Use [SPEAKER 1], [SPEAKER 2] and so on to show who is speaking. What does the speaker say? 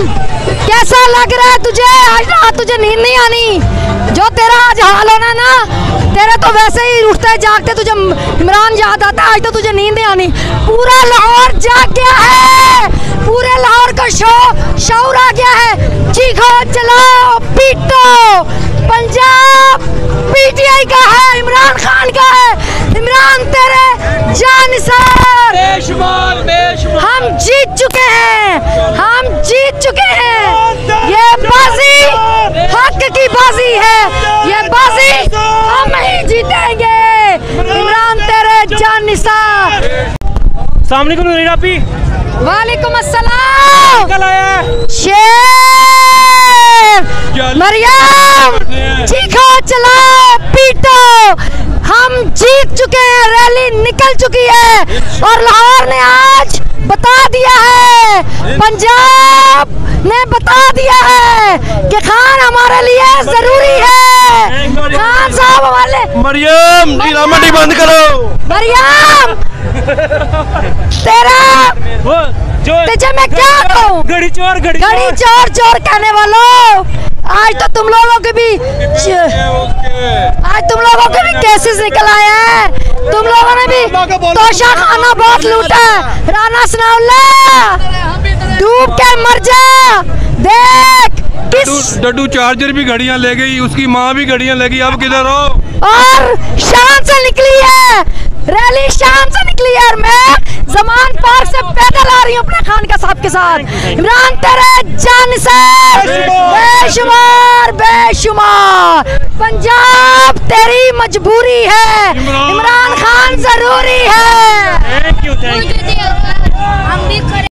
[SPEAKER 1] कैसा लग रहा है तुझे? आज रात तुझे नींद नहीं आनी। जो तेरा आज हाल होना ना तेरे तो वैसे ही उठते जागते तुझे इमरान याद आता है आज तो तुझे नींद नहीं आनी। पूरा लाहौर जाग गया है। पूरे लाहौर का शो शौर आ गया है। चीखो चलाओ पीटो। पंजाब पीटीआई का है इमरान खान का है। इमरान तेरे
[SPEAKER 2] बेशुमार बेशुमार।
[SPEAKER 3] हम जीत चुके हैं। हम जीत चुके हैं ये बाजी हक की बाजी है ये बाजी हम ही जीतेंगे इमरान तेरे जान निसार
[SPEAKER 2] को
[SPEAKER 3] वालेकुम अस्सलाम।
[SPEAKER 2] कल आया
[SPEAKER 3] शेर मरियम चीखो चलाओ पीटो। हम जीत चुके हैं रैली निकल चुकी है। और लाहौर ने आज बता दिया है पंजाब ने बता दिया है कि खान हमारे लिए ज़रूरी है।
[SPEAKER 2] मरियम ड्रामा बंद करो।
[SPEAKER 3] मरियम! तेरा
[SPEAKER 2] वो जो
[SPEAKER 3] तुझे मैं क्या कहूँ?
[SPEAKER 2] घड़ी चोर घड़ी
[SPEAKER 3] गड़ी चोर। चोर कहने वालों! आज तो तुम लोगों के भी आज तुम लोगों के भी केसेस निकल आए हैं। तुम लोगों ने भी तोशा खाना बहुत लूटा है। राना सनाउल्ला डूब के मर जा देख
[SPEAKER 4] डड्डू चार्जर भी घड़ियाँ ले गई उसकी माँ भी घड़ियाँ ले गई। अब किधर हो?
[SPEAKER 3] और शान से निकली है। रैली शान से निकली है और मैं जमान पार्क से पैदल आ रही हूँ अपने खान का साहब के साथ। इमरान तेरे जान से। बेशुमार बेशुमार। पंजाब तेरी मजबूरी है। इमरान खान ज़रूरी है।